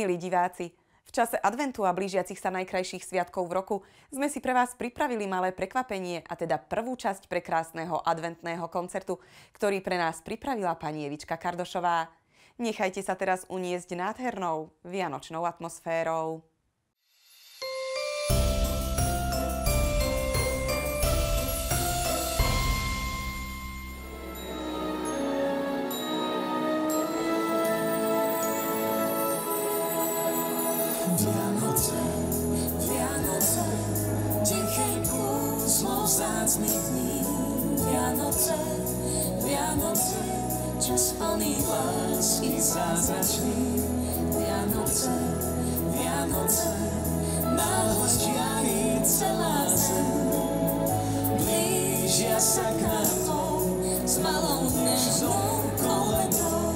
Milí diváci, v čase adventu a blížiacich sa najkrajších sviatkov v roku sme si pre vás pripravili malé prekvapenie a teda prvú časť prekrásneho adventného koncertu, ktorý pre nás pripravila pani Evička Kardošová. Nechajte sa teraz uniesť nádhernou vianočnou atmosférou. Vianoce, Vianoce, čas plný lásky zázračný. Vianoce, Vianoce, náhle žiari celá zem. Blížia sa k nám s malou nežnou koledou.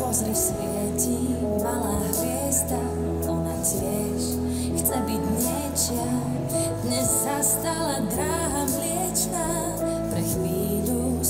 Pozri, svieti malá hviezda, ona tiež chce byť niečia. Dnes sa stala dráha mliečná pre chvíľu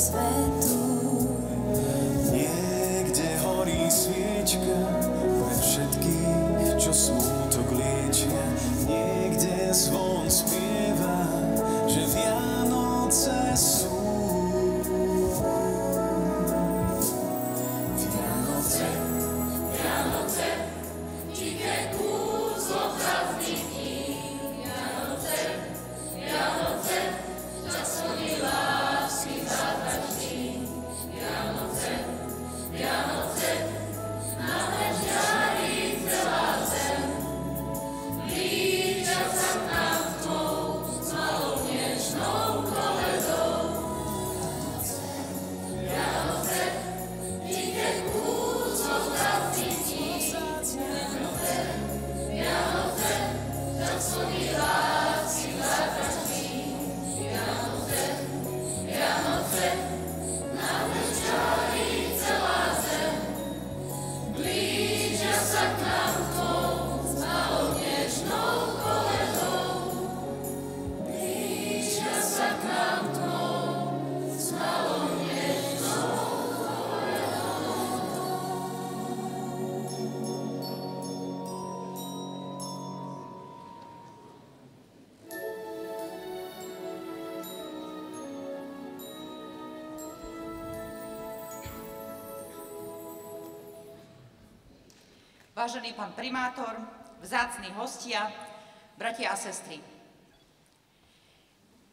Vážený pán primátor, vzácni hostia, bratia a sestry.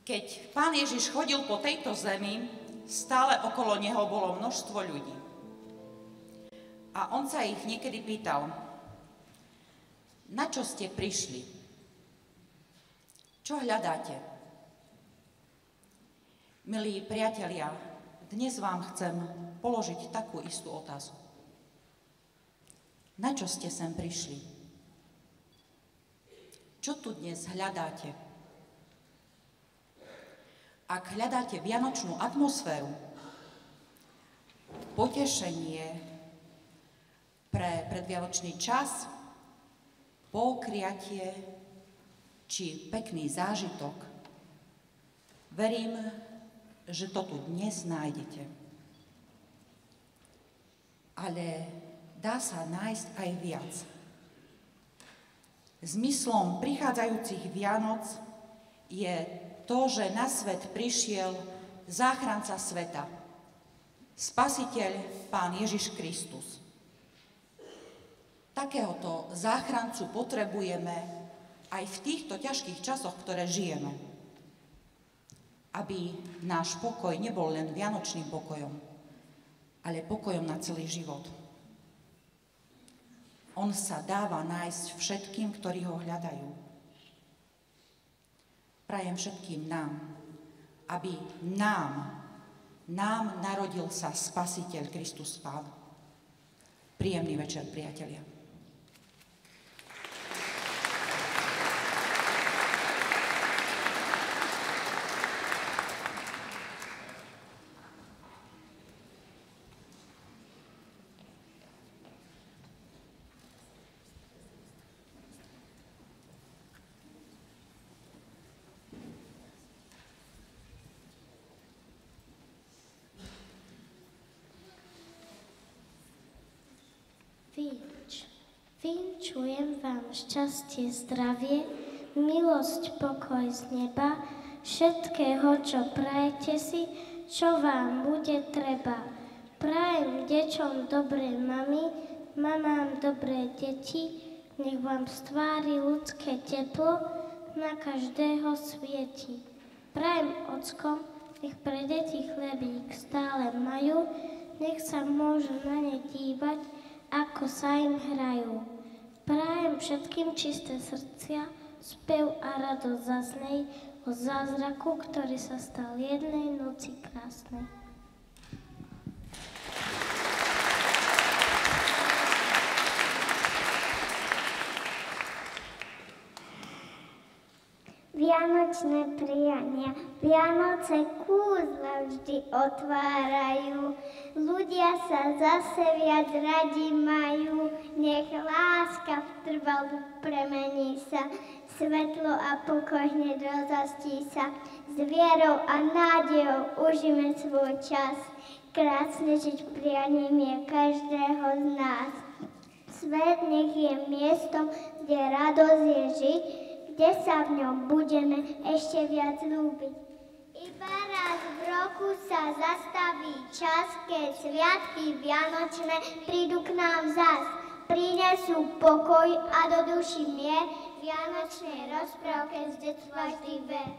Keď pán Ježiš chodil po tejto zemi, stále okolo neho bolo množstvo ľudí. A on sa ich niekedy pýtal, na čo ste prišli? Čo hľadáte? Milí priatelia, dnes vám chcem položiť takú istú otázku. Na čo ste sem prišli? Čo tu dnes hľadáte? Ak hľadáte vianočnú atmosféru, potešenie pre predvianočný čas, pokriatie či pekný zážitok, verím, že to tu dnes nájdete. Ale dá sa nájsť aj viac. Zmyslom prichádzajúcich Vianoc je to, že na svet prišiel záchranca sveta, spasiteľ Pán Ježiš Kristus. Takéhoto záchrancu potrebujeme aj v týchto ťažkých časoch, ktoré žijeme. Aby náš pokoj nebol len vianočným pokojom, ale pokojom na celý život. On sa dáva nájsť všetkým, ktorí ho hľadajú. Prajem všetkým nám, aby nám, nám narodil sa Spasiteľ Kristus Pán. Príjemný večer, priatelia. Vinčujem vám šťastie, zdravie, milosť, pokoj z neba, všetkého, čo prajete si, čo vám bude treba. Prajem dečom dobré mami, mamám dobré deti, nech vám stvári ľudské teplo, na každého svieti. Prajem ockom, nech pre deti chlebík stále majú, nech sa môžu na ne dívať, ako sa im hrajú. Prajem všetkým čisté srdcia, spev a radosť zaznej o zázraku, ktorý sa stal jednej noci krásnej. Vianočné prijania. Vianoce kúzla vždy otvárajú. Ľudia sa zase viac radi majú. Nech láska v trvalú premení sa. Svetlo a pokoj hneď rozastí sa. S vierou a nádejou užíme svoj čas. Krásne žiť prianím je každého z nás. Svet nech je miestom, kde radosť je žiť, kde sa v ňom budeme ešte viac ľúbiť. Iba raz v roku sa zastaví čas, keď sviatky vianočné prídu k nám zas. Prinesú pokoj a do duši mier, vianočnej rozprávke z detstva vždy ver.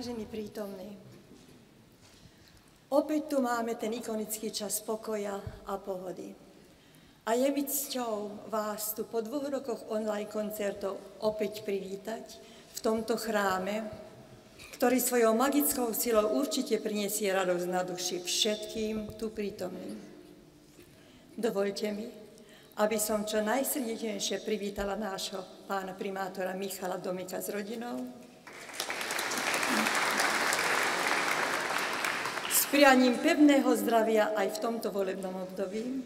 Vážení prítomní, opäť tu máme ten ikonický čas pokoja a pohody. A je mi cťou vás tu po dvoch rokoch online koncertov opäť privítať v tomto chráme, ktorý svojou magickou silou určite prinesie radosť na duši všetkým tu prítomným. Dovolte mi, aby som čo najsrdečnejšie privítala nášho pána primátora Michala Domika s rodinou, S prianím pevného zdravia aj v tomto volebnom období,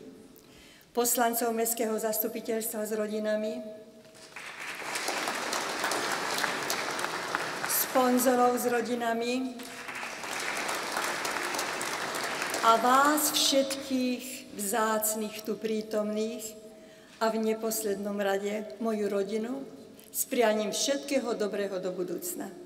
poslancov Mestského zastupiteľstva s rodinami, sponzorov s rodinami a vás všetkých vzácných tu prítomných a v neposlednom rade moju rodinu s prianím všetkého dobrého do budúcna.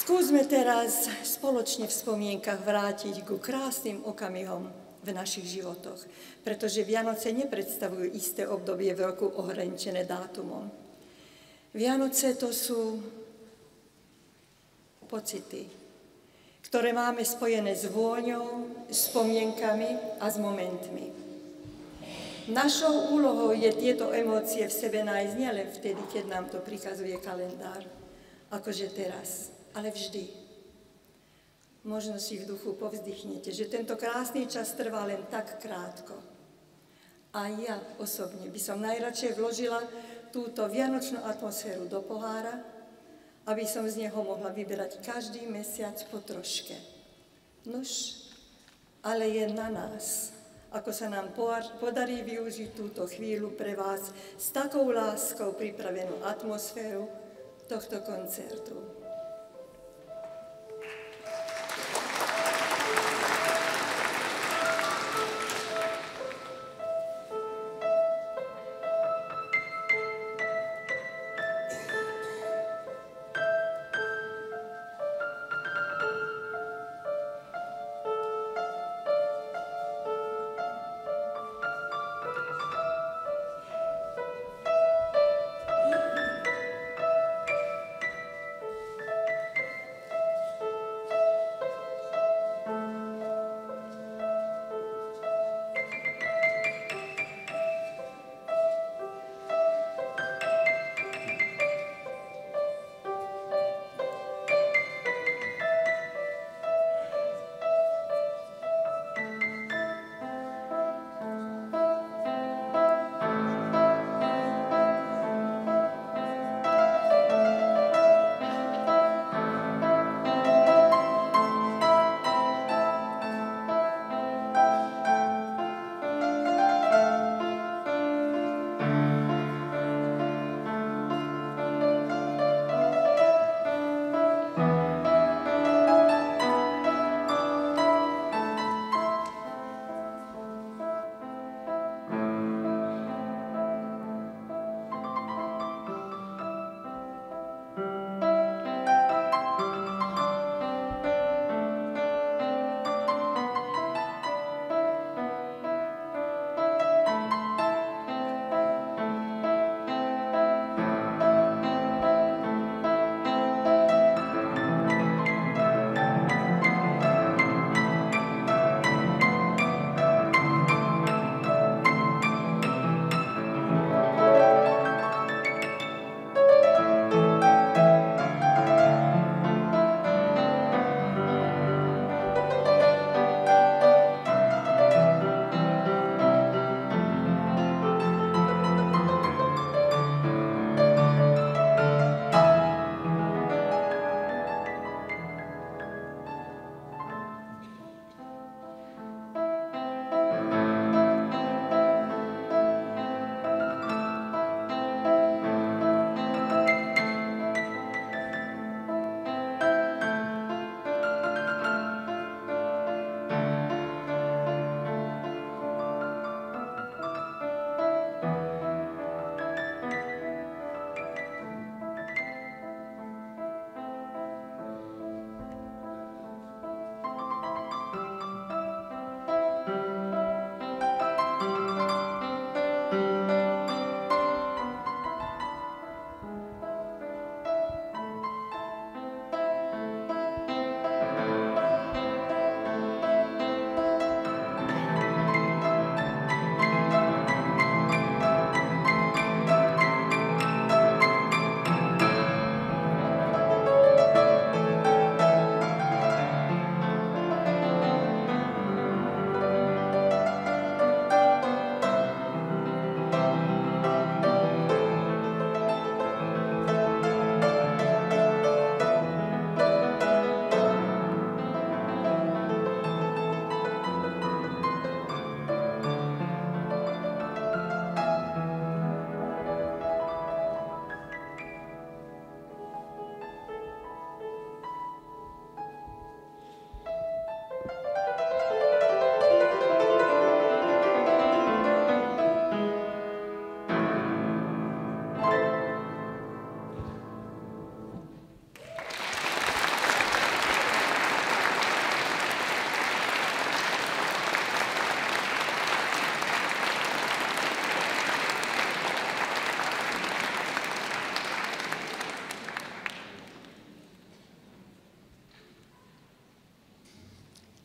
Skúsme teraz spoločne v spomienkach vrátiť ku krásnym okamihom v našich životoch, pretože Vianoce nepredstavujú isté obdobie v roku ohraničené dátumom. Vianoce to sú pocity, ktoré máme spojené s vôňou, spomienkami a s momentmi. Našou úlohou je tieto emócie v sebe nájsť nielen vtedy, keď nám to prikazuje kalendár, akože teraz, ale vždy možno si v duchu povzdychnete, že tento krásny čas trvá len tak krátko. A ja osobne by som najradšej vložila túto vianočnú atmosféru do pohára, aby som z neho mohla vyberať každý mesiac po troške. Nož, ale je na nás, ako sa nám podarí využiť túto chvíľu pre vás s takou láskou pripravenú atmosféru tohto koncertu.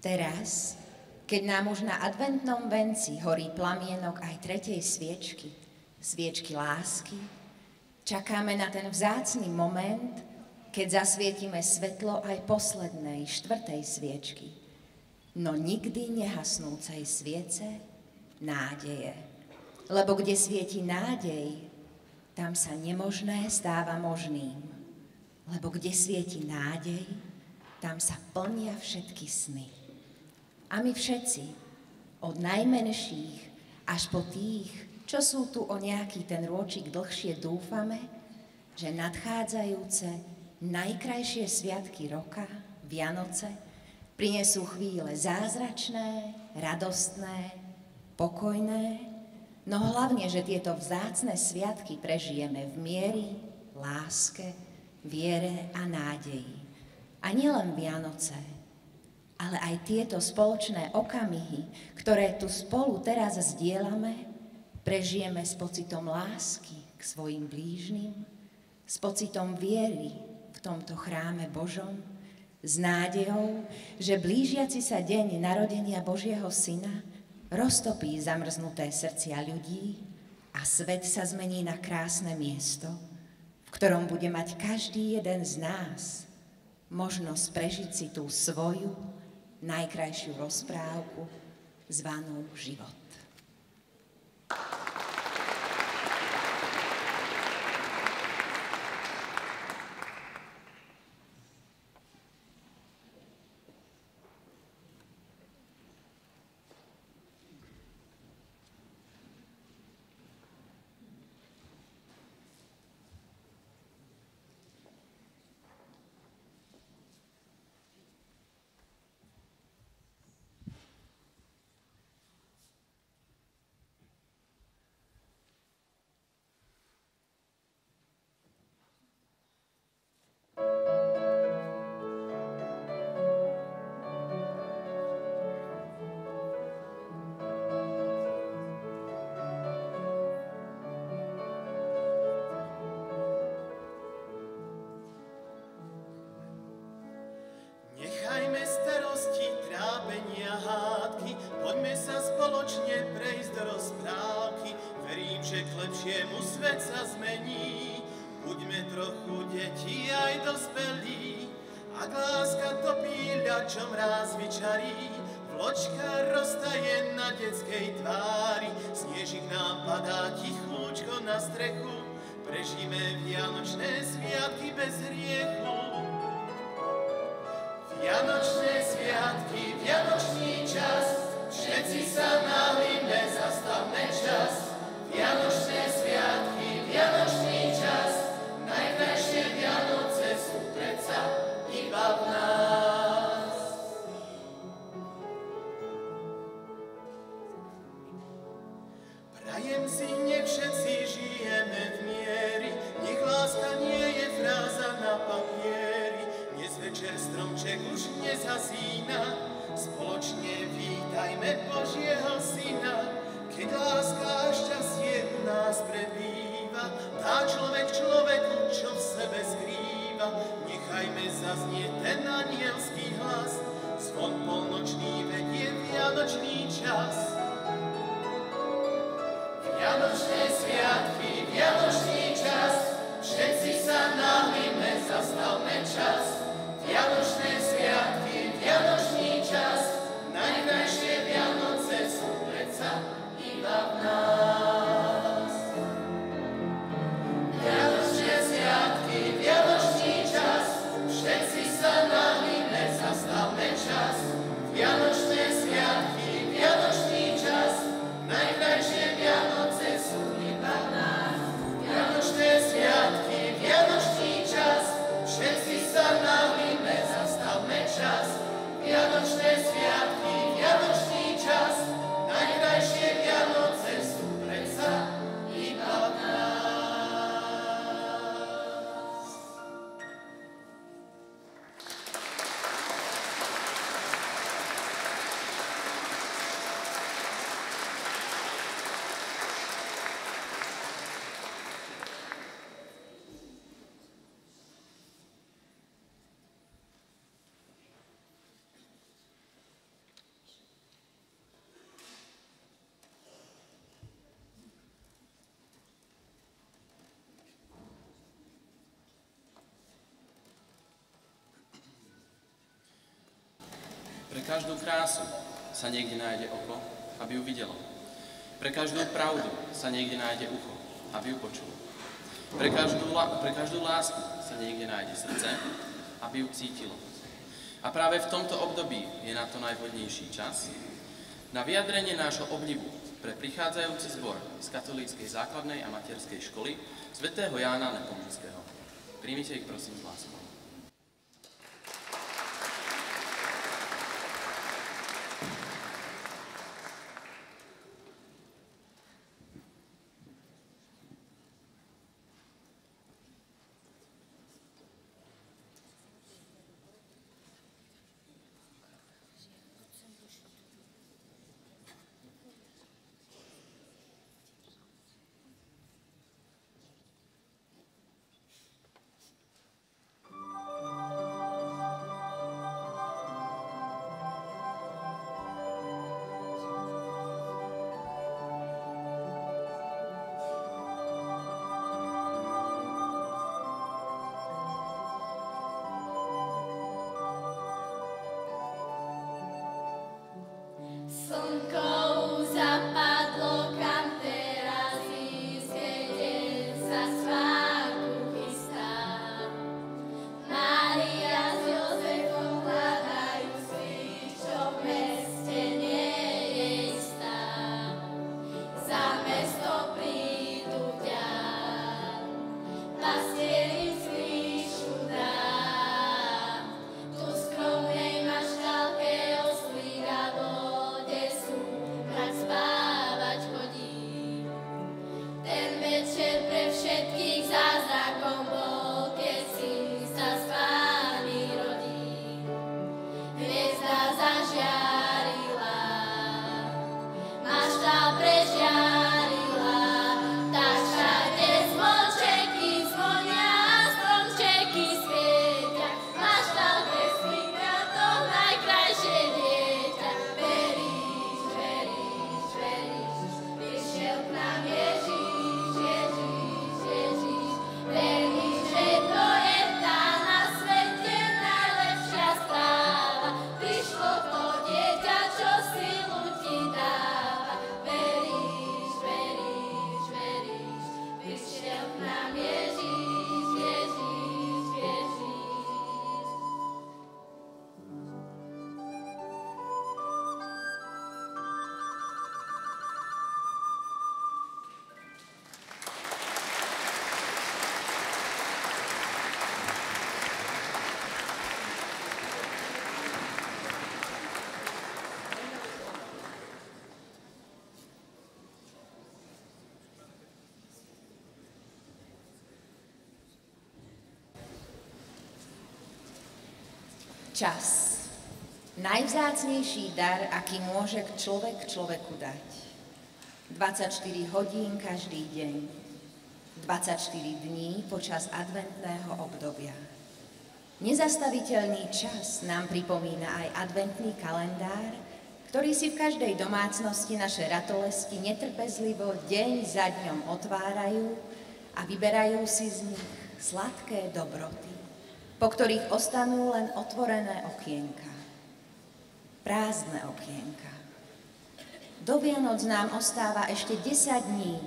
Teraz, keď nám už na adventnom venci horí plamienok aj tretej sviečky, sviečky lásky, čakáme na ten vzácný moment, keď zasvietime svetlo aj poslednej, štvrtej sviečky, no nikdy nehasnúcej sviece nádeje. Lebo kde svieti nádej, tam sa nemožné stáva možným. Lebo kde svieti nádej, tam sa plnia všetky sny. A my všetci, od najmenších až po tých, čo sú tu o nejaký ten rôčik dlhšie, dúfame, že nadchádzajúce najkrajšie sviatky roka, Vianoce, prinesú chvíle zázračné, radostné, pokojné, no hlavne, že tieto vzácne sviatky prežijeme v miery, láske, viere a nádeji. A nielen Vianoce, ale aj tieto spoločné okamihy, ktoré tu spolu teraz zdieľame, prežijeme s pocitom lásky k svojim blížnym, s pocitom viery v tomto chráme Božom, s nádejou, že blížiaci sa deň narodenia Božieho Syna roztopí zamrznuté srdcia ľudí a svet sa zmení na krásne miesto, v ktorom bude mať každý jeden z nás možnosť prežiť si tú svoju najkrajšiu rozprávku zvanú život. Nechajme svet sa zmení. Buďme trochu deti aj dospelí. Ak láska topí ľačom ráz vyčarí, vločka roztaje na detskej tvári, snežik nám padá tichúčko na strechu, prežíme vianočné sviatky bez hriechu. Vianočné sviatky, Vianočný čas, všetci sa nalíme, už nezhasína, spoločne vítajme Božieho Syna, keď láska a šťastie u nás prebýva, dá človek človeku, čo v sebe skrýva, nechajme zaznieť ten anielský hlas, zvon polnočný vedie Vianočný čas. Vianočné sviatky, Vianočný čas, všetci sa nalíme, zastavme čas. Vianočné každú krásu sa niekde nájde oko, aby ju videlo. Pre každú pravdu sa niekde nájde ucho, aby ju počulo. Pre každú, pre každú lásku sa niekde nájde srdce, aby ju cítilo. A práve v tomto období je na to najvhodnejší čas, na vyjadrenie nášho oblivu pre prichádzajúci zbor z katolíckej základnej a materskej školy svätého Jána Nepomuckého. Príjmite ich prosím s láskou. Čas. Najvzácnejší dar, aký môže človek človeku dať. 24 hodín každý deň. 24 dní počas adventného obdobia. Nezastaviteľný čas nám pripomína aj adventný kalendár, ktorý si v každej domácnosti naše ratolesti netrpezlivo deň za dňom otvárajú a vyberajú si z nich sladké dobroty po ktorých ostanú len otvorené okienka. Prázdne okienka. Do Vianoc nám ostáva ešte 10 dní.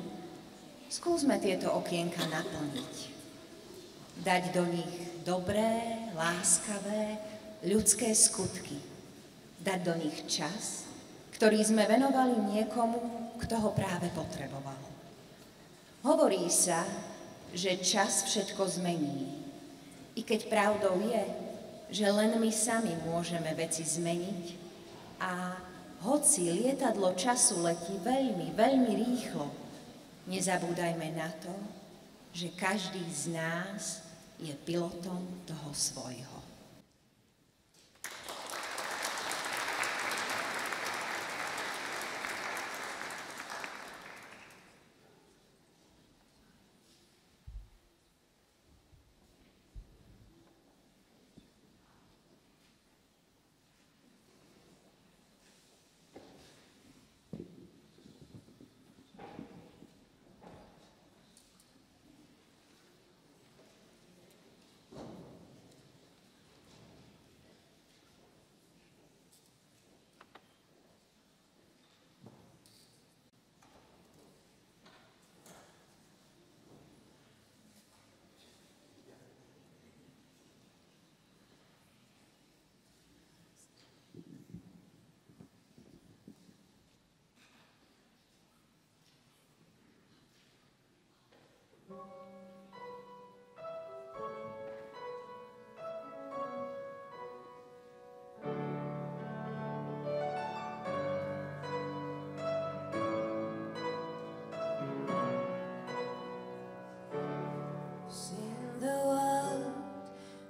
Skúsme tieto okienka naplniť. Dať do nich dobré, láskavé, ľudské skutky. Dať do nich čas, ktorý sme venovali niekomu, kto ho práve potreboval. Hovorí sa, že čas všetko zmení. I keď pravdou je, že len my sami môžeme veci zmeniť a hoci lietadlo času letí veľmi, veľmi rýchlo, nezabúdajme na to, že každý z nás je pilotom toho svojho.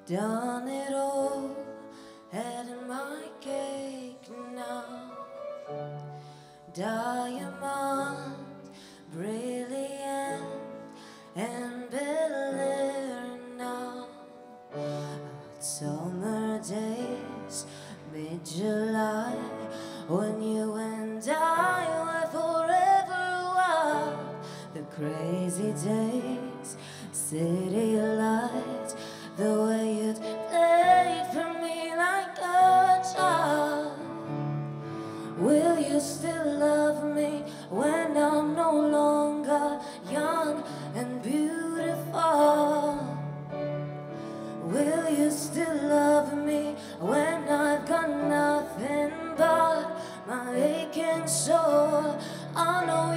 Done on.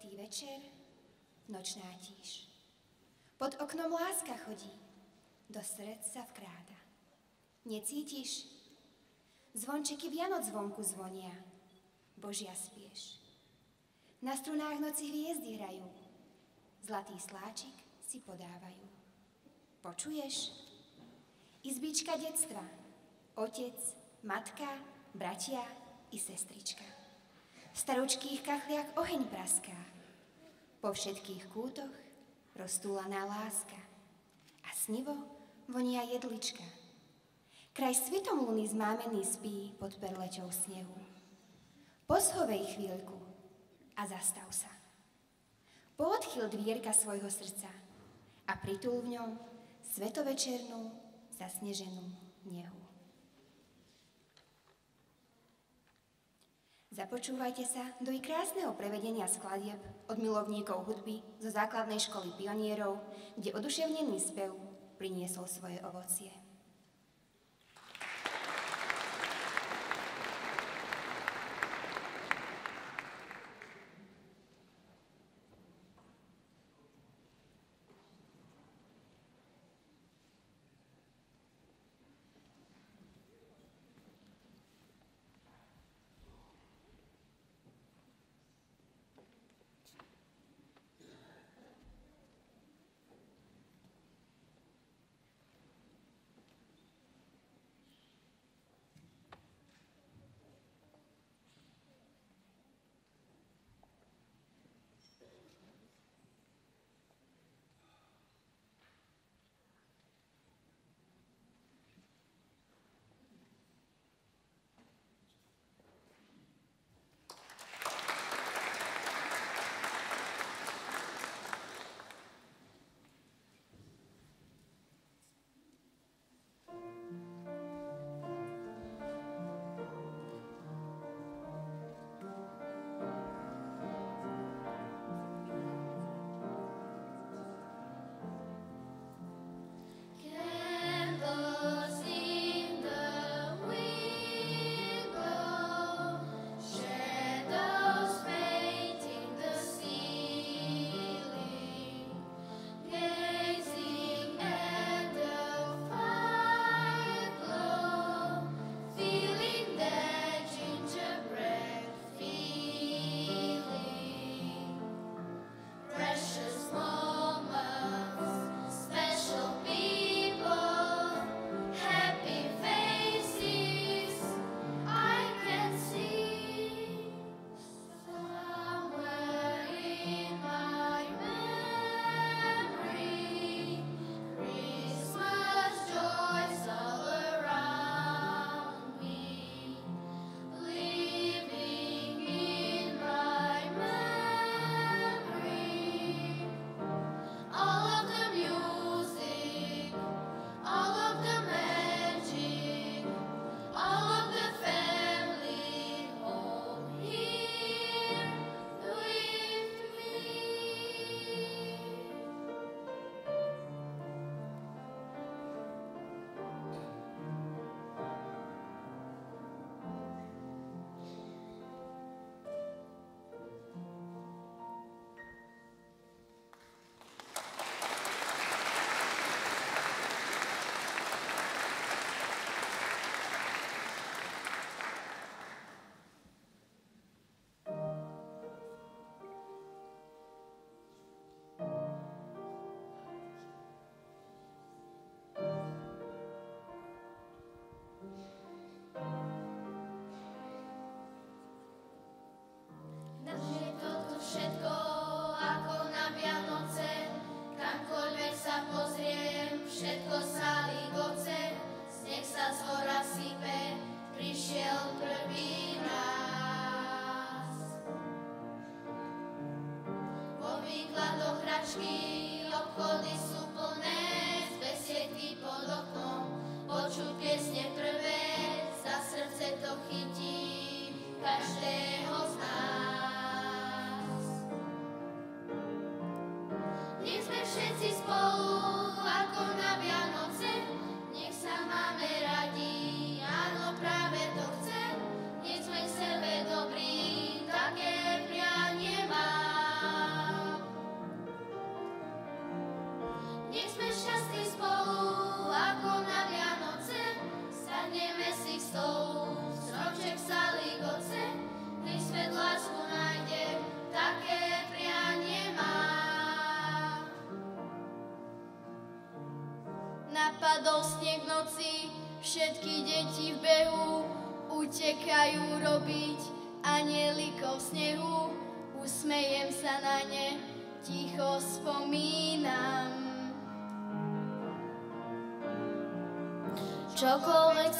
Svetý večer, nočná tíš. Pod oknom láska chodí, do srdc sa vkráda. Necítiš? Zvončeky Vianoc zvonku zvonia, Božia spieš. Na strunách noci hviezdy hrajú, zlatý sláčik si podávajú. Počuješ? Izbička detstva, otec, matka, bratia i sestrička. V staručkých kachliach oheň praská, po všetkých kútoch roztúlaná láska a snivo vonia jedlička. Kraj svetom luny zmámený spí pod perlečou snehu. Poshovej chvíľku a zastav sa. Poodchyl dvierka svojho srdca a pritul v ňom svetovečernú zasneženú nehu. Započúvajte sa do i krásneho prevedenia skladieb od milovníkov hudby zo základnej školy pionierov, kde oduševnený spev priniesol svoje ovocie.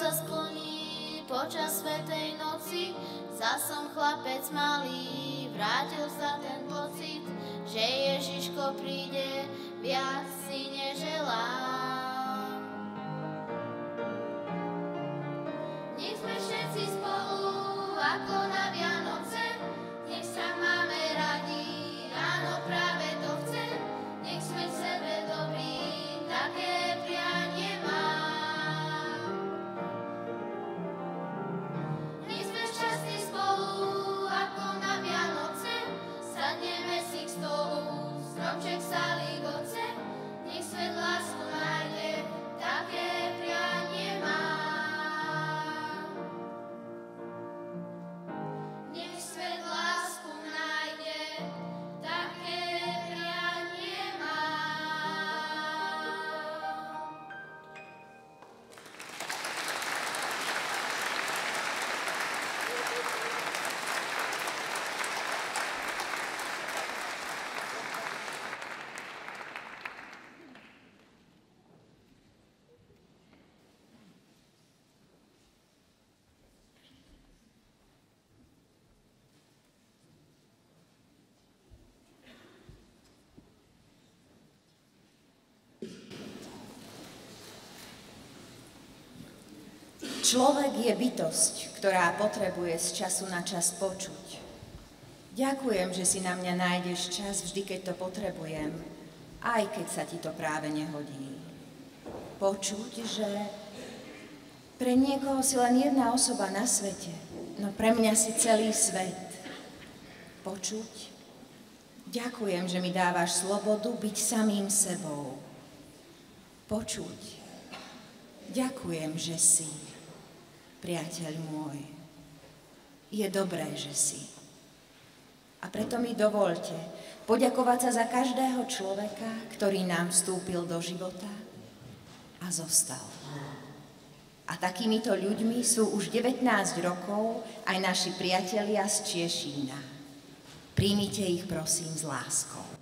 Čokoľvek sa Človek je bytosť, ktorá potrebuje z času na čas počuť. Ďakujem, že si na mňa nájdeš čas vždy, keď to potrebujem, aj keď sa ti to práve nehodí. Počuť, že pre niekoho si len jedna osoba na svete, no pre mňa si celý svet. Počuť, ďakujem, že mi dávaš slobodu byť samým sebou. Počuť, ďakujem, že si priateľ môj. Je dobré, že si. A preto mi dovolte poďakovať sa za každého človeka, ktorý nám vstúpil do života a zostal. A takýmito ľuďmi sú už 19 rokov aj naši priatelia z Čiešína. Príjmite ich prosím s láskou.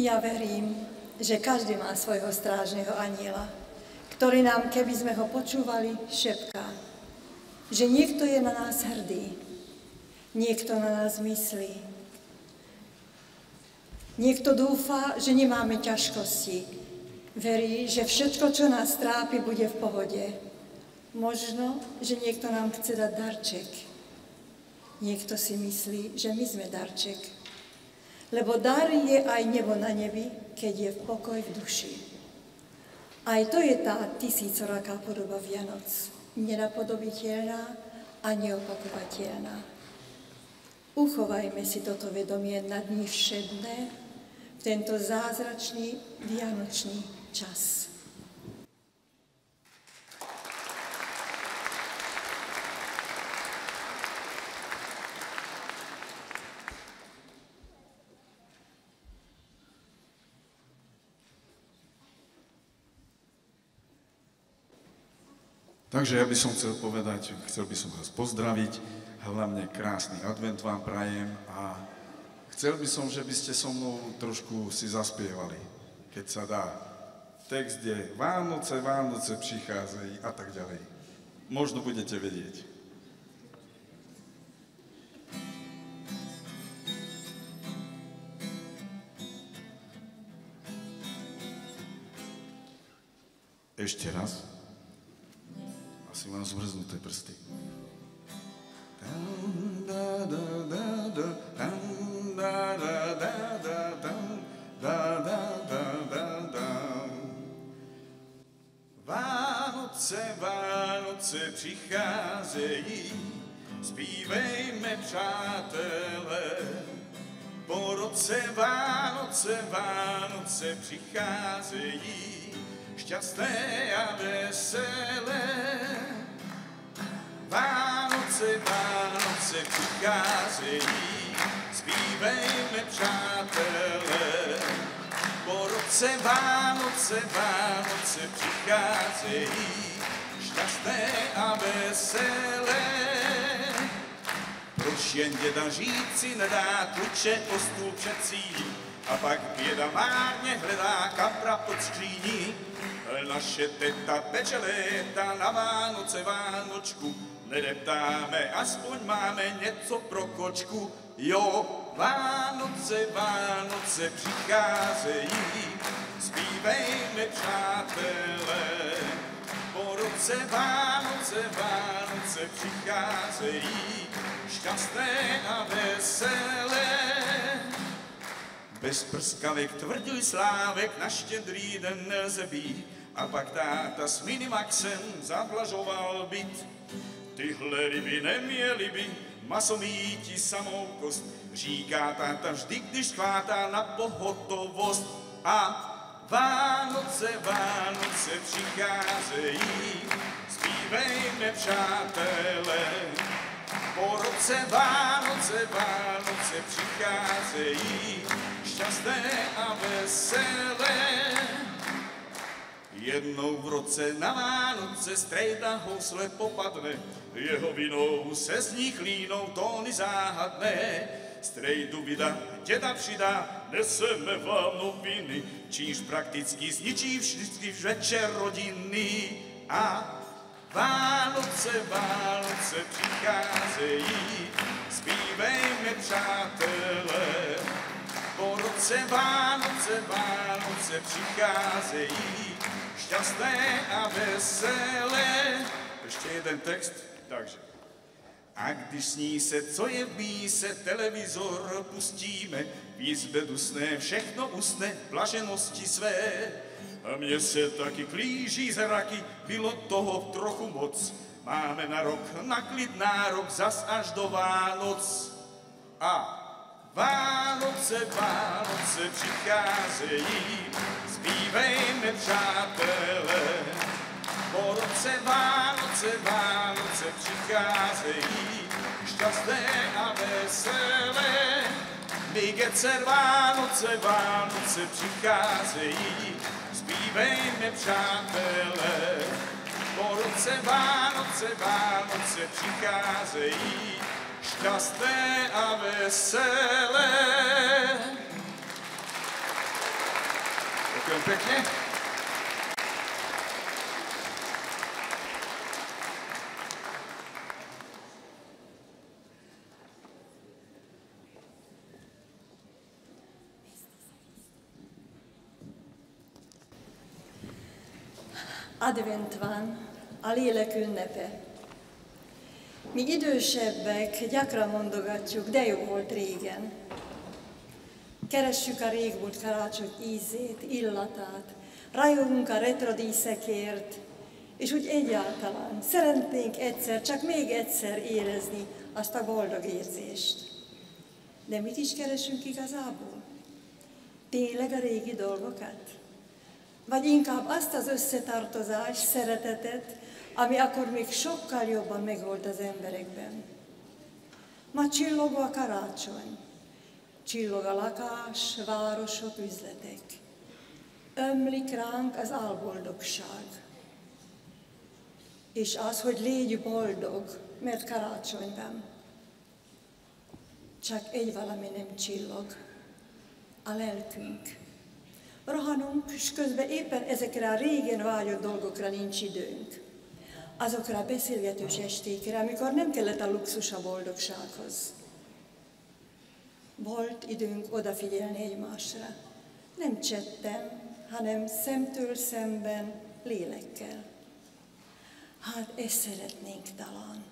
Ja verím, že každý má svojho strážneho aniela, ktorý nám, keby sme ho počúvali, šepká, že niekto je na nás hrdý, niekto na nás myslí, niekto dúfa, že nemáme ťažkosti, verí, že všetko, čo nás trápi, bude v pohode. Možno, že niekto nám chce dať darček. Niekto si myslí, že my sme darček. Lebo dar je aj nebo na nebi, keď je v pokoj v duši. Aj to je tá tisícoraká podoba Vianoc. Nenapodobiteľná a neopakovateľná. Uchovajme si toto vedomie na dní všedné, v tento zázračný vianočný čas. Takže ja by som chcel povedať, chcel by som vás pozdraviť, hlavne krásny advent vám prajem a chcel by som, že by ste so mnou trošku si zaspievali, keď sa dá. Text je Vánoce, Vánoce prichádzajú a tak ďalej. Možno budete vedieť. Ešte raz asi mám zmrznuté prsty. Vánoce, Vánoce přicházejí, zpívejme, přátelé. Po roce Vánoce, Vánoce přicházejí, šťastné a veselé. Vánoce, Vánoce přicházejí, zpívejme, přátelé. Po roce Vánoce, Vánoce přicházejí, šťastné a veselé. Proč jen děda říci nedá kluče o stůl před cílí, a pak běda márně hledá kapra pod skříní. Naše teta peče léta na Vánoce Vánočku, nedeptáme, aspoň máme něco pro kočku. Jo, Vánoce, Vánoce přicházejí, zpívejme přátelé. Po roce Vánoce, Vánoce přicházejí, šťastné a veselé. Bez prskavek tvrduj slávek na štědrý den nelze být, a pak táta s minimaxem zavlažoval byt. Tyhle ryby neměly by maso míti samou kost, říká táta vždy, když schvátá na pohotovost. A Vánoce, Vánoce přicházejí, zpívejme přátelé. Po roce Vánoce, Vánoce přicházejí, šťastné a veselé. Jednou v roce na Vánoce strejda housle popadne, jeho vinou se z nich línou tóny záhadné. Strejdu vida, děda přidá, neseme vám noviny, čímž prakticky zničí vždycky večer rodiny. A Vánoce, Vánoce přicházejí, zpívejme přátelé. Po roce Vánoce, Vánoce přicházejí, šťastné a veselé. Ještě jeden text, takže. A když sní se, co je v míse, televizor pustíme, v izbe dusné, všechno usne, blaženosti své. A mně se taky klíží zraky, bylo toho trochu moc. Máme na rok, na klid nárok, zas až do Vánoc. A Vánoce, Vánoce přicházejí, zpívejme přátelé. Po roce Vánoce, Vánoce přicházejí, šťastné a veselé. Migecer Vánoce, Vánoce přicházejí, zpívejme přátelé. Po roce Vánoce, Vánoce přicházejí, šťastné a veselé. Ďakujem pekne. Advent van, a lélek ünnepe. Mi idősebbek gyakran mondogatjuk, de jó volt régen. Keressük a régmúlt karácsony ízét, illatát, rajongunk a retrodíszekért, és úgy egyáltalán szeretnénk egyszer, csak még egyszer érezni azt a boldog érzést. De mit is keresünk igazából? Tényleg a régi dolgokat? Vagy inkább azt az összetartozást, szeretetet, ami akkor még sokkal jobban megvolt az emberekben. Ma csillog a karácsony, csillog a lakás, városok, üzletek. Ömlik ránk az álboldogság. És az, hogy légy boldog, mert karácsony van. Csak egy valami nem csillog, a lelkünk. Rohanunk, és közben éppen ezekre a régen vágyott dolgokra nincs időnk. Azokra a beszélgetős estékre, amikor nem kellett a luxus a boldogsághoz. Volt időnk odafigyelni egymásra. Nem csettem, hanem szemtől szemben, lélekkel. Hát ezt szeretnénk talán,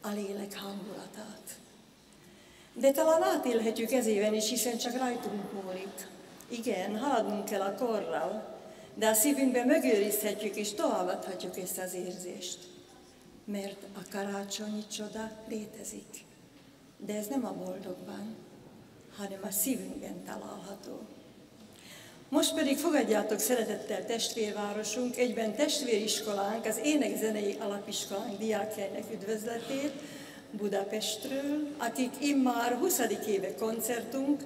a lélek hangulatát. De talán átélhetjük ez éven is, hiszen csak rajtunk múlik. Igen, haladnunk kell a korral, de a szívünkben megőrizhetjük és továbbadhatjuk ezt az érzést. Mert a karácsonyi csoda létezik. De ez nem a boldogban, hanem a szívünkben található. Most pedig fogadjátok szeretettel testvérvárosunk, egyben testvériskolánk, az Énekzenei Alapiskolánk diákjainak üdvözletét Budapestről, akik immár 20. éve koncertunk,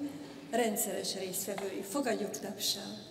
rendszeres résztvevői. Fogadjuk tapsal!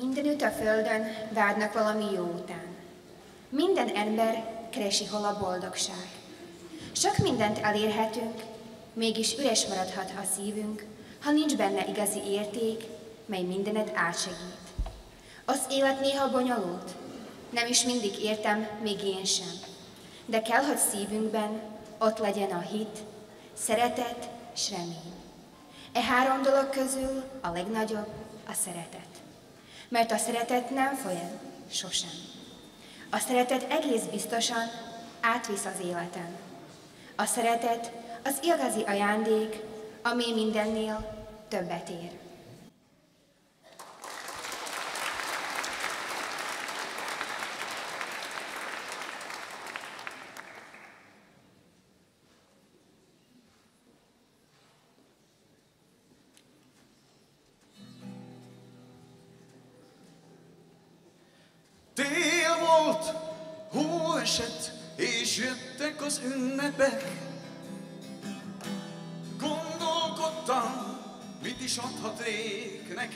Mindenütt a földön várnak valami jó után. Minden ember keresi hol a boldogság. Sok mindent elérhetünk, mégis üres maradhat a szívünk, ha nincs benne igazi érték, mely mindenet átsegít. Az élet néha bonyolult, nem is mindig értem, még én sem. De kell, hogy szívünkben ott legyen a hit, szeretet s remény. E három dolog közül a legnagyobb a szeretet. Mert a szeretet nem folyam sosem. A szeretet egész biztosan átvisz az életen. A szeretet az igazi ajándék, ami mindennél többet ér.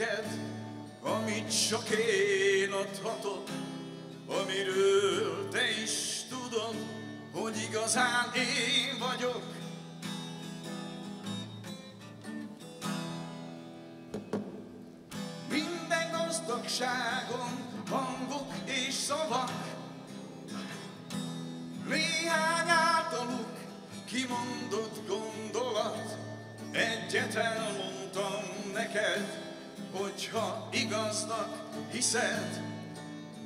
Neked, amit csak én adhatok, amiről te is tudod, hogy igazán én vagyok. Minden gazdagságom, hangok és szavak, néhány általuk kimondott gondolat, egyet elmondtam neked, hogyha igaznak hiszed,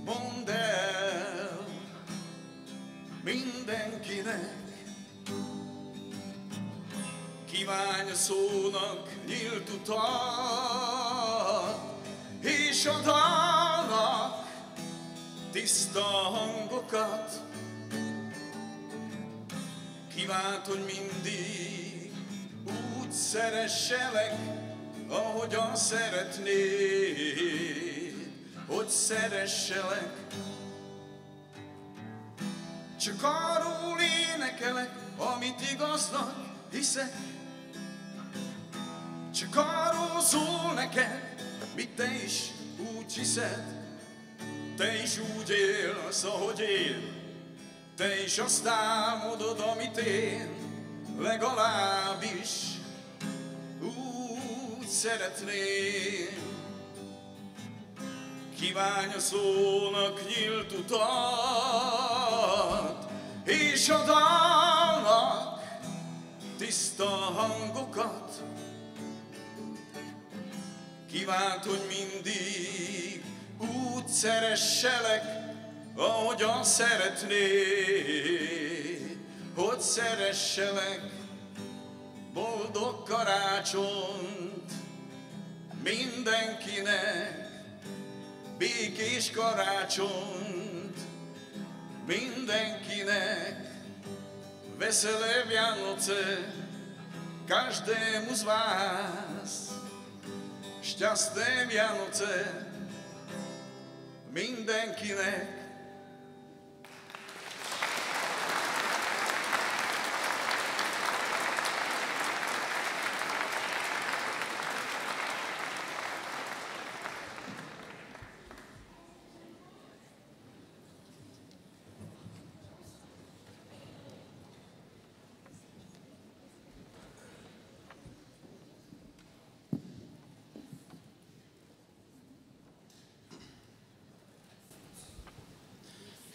mondd el mindenkinek. Kívánj a szónak nyílt utat, és a dalnak tiszta hangokat. Kívánt, hogy mindig úgy szeresselek, ahogyan szeretnéd, hogy szeresselek. Csak arról énekelek, amit igaznak hiszek, csak arról szól neked, mit te is úgy hiszed, te is úgy élsz, ahogy én, te is azt álmodod, amit én, legalábbis szeretném. Kívánj a szónak nyílt utat, és a dalnak tiszta hangokat. Kívánt, hogy mindig úgy szeresselek, ahogyan szeretnéd, hogy szeresselek. Boldog karácsonyt mindenkinek, békés karácsonyt mindenkinek. Veselé Vianoce každému z vás. Šťastné Vianoce mindenkinek.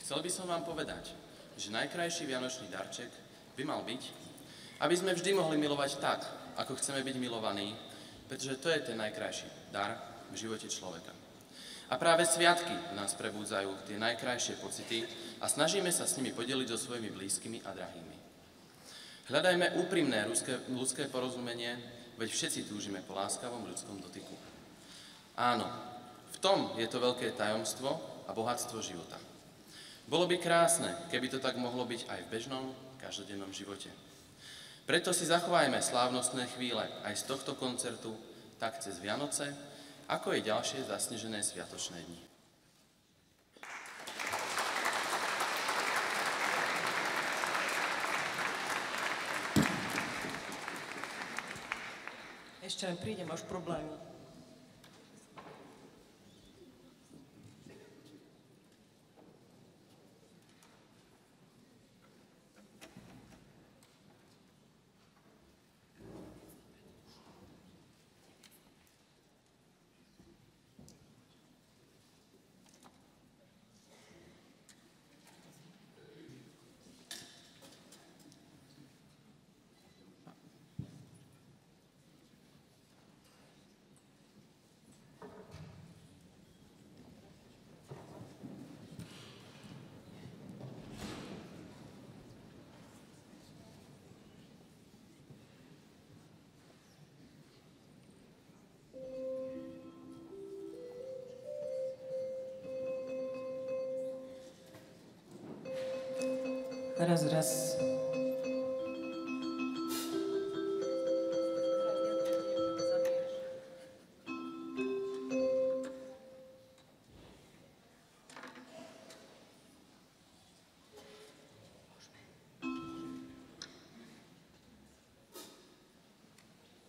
Chcel by som vám povedať, že najkrajší vianočný darček by mal byť, aby sme vždy mohli milovať tak, ako chceme byť milovaní, pretože to je ten najkrajší dar v živote človeka. A práve sviatky nás prebúdzajú tie najkrajšie pocity a snažíme sa s nimi podeliť so svojimi blízkymi a drahými. Hľadajme úprimné ľudské, ľudské porozumenie, veď všetci túžime po láskavom ľudskom dotyku. Áno, v tom je to veľké tajomstvo a bohatstvo života. Bolo by krásne, keby to tak mohlo byť aj v bežnom, každodennom živote. Preto si zachovajme slávnostné chvíle aj z tohto koncertu, tak cez Vianoce, ako i ďalšie zasnežené sviatočné dni. Ešte len prídem, máš problémy. Raz, raz.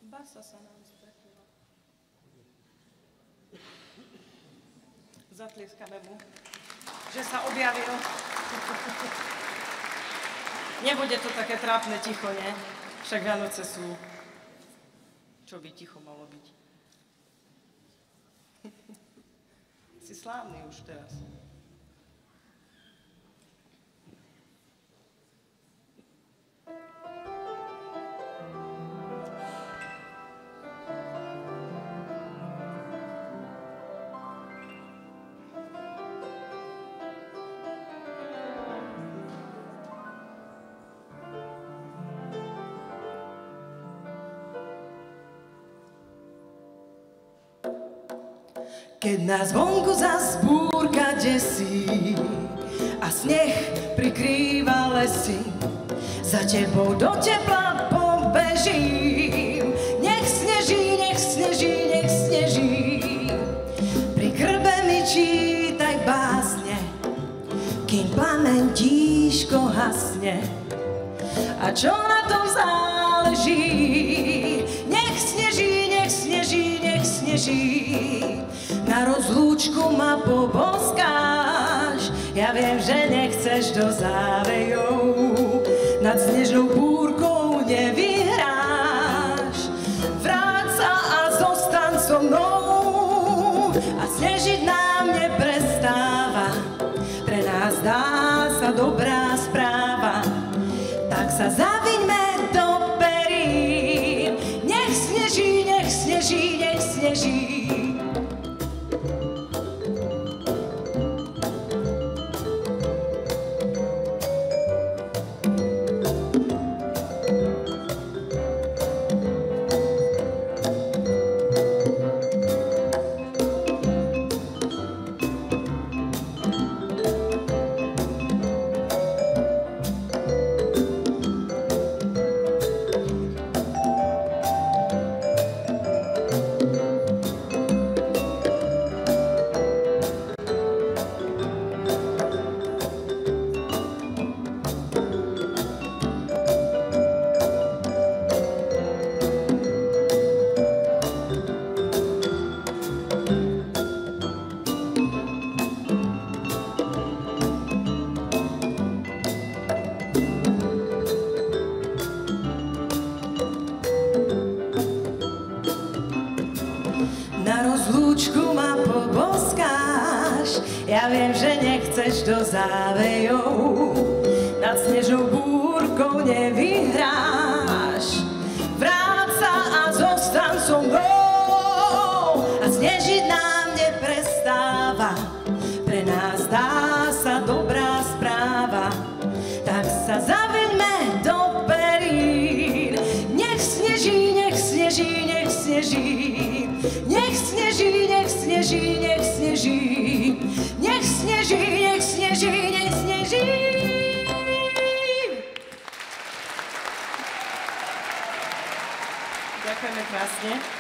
Basa sa nám stretila. Zatlieskame mu, že sa objavil. Nebude to také trápne ticho, nie? Však Vianoce sú. Čo by ticho malo byť? si slávny už teraz. Keď nás vonku zas búrka desí a sneh prikrýva lesy, za tebou do tepla pobežím. Nech sneží, nech sneží, nech sneží. Pri krbe mi čítaj básne, kým plamen tížko hasne. A čo na tom záleží? Na rozlúčku ma poboskáš, ja viem, že nechceš do závejov. Nad snežnou búrkou nevyhráš. Vráť sa a zostan so mnou. A snežiť nám neprestáva. Pre nás dá sa dobrá správa. Tak sa zaviňme do závejov. Nad snežnou President.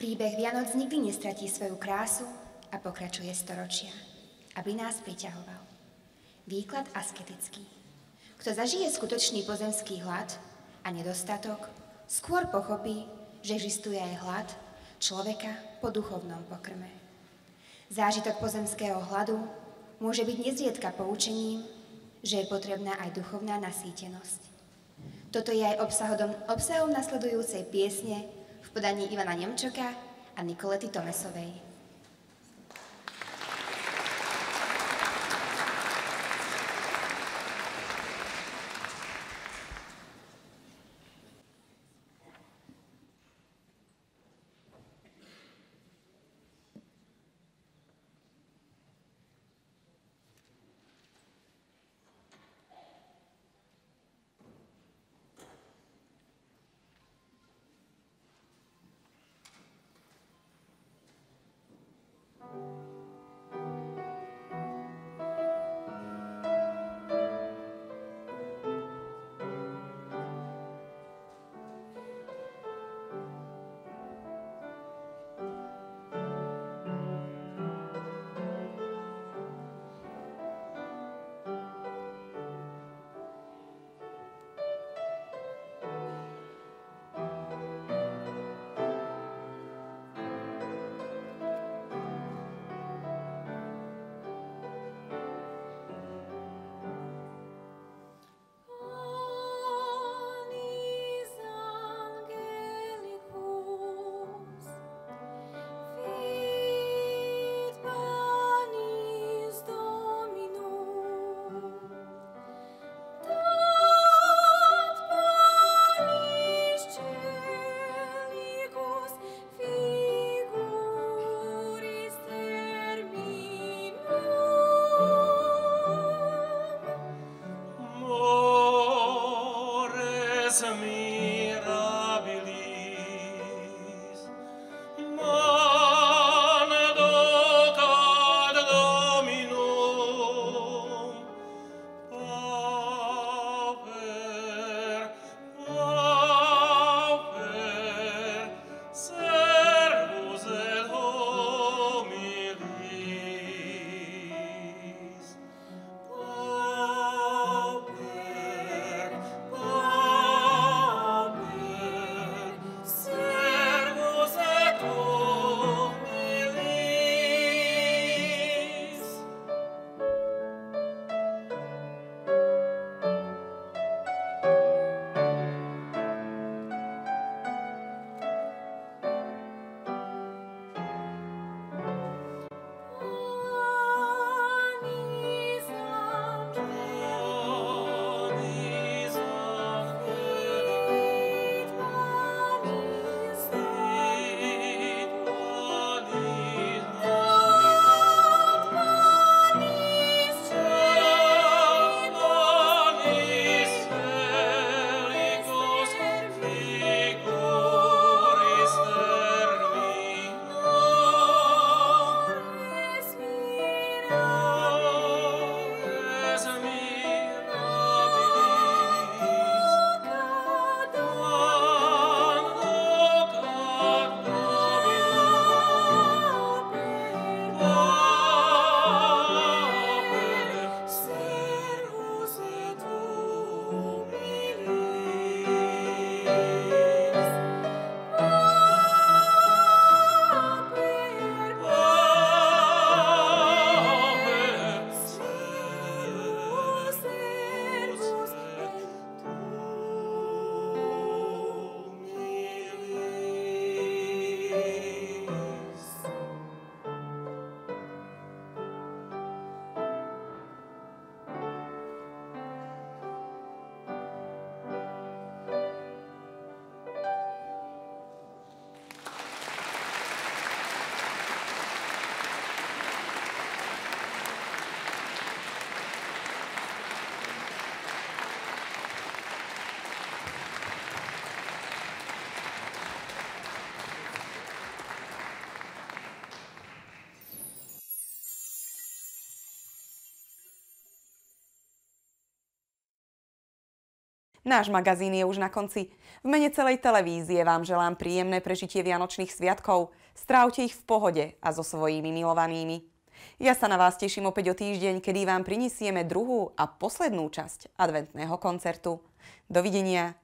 Príbeh Vianoc nikdy nestratí svoju krásu a pokračuje storočia, aby nás priťahoval. Výklad asketický. Kto zažije skutočný pozemský hlad a nedostatok, skôr pochopí, že existuje aj hlad človeka po duchovnom pokrme. Zážitok pozemského hladu môže byť nezriedka poučením, že je potrebná aj duchovná nasýtenosť. Toto je aj obsahom, obsahom nasledujúcej piesne v podaní Ivana Nemčoka a Nikolety Tomesovej. Náš magazín je už na konci. V mene celej televízie vám želám príjemné prežitie Vianočných sviatkov. Strávte ich v pohode a so svojimi milovanými. Ja sa na vás teším opäť o týždeň, kedy vám prinesieme druhú a poslednú časť adventného koncertu. Dovidenia.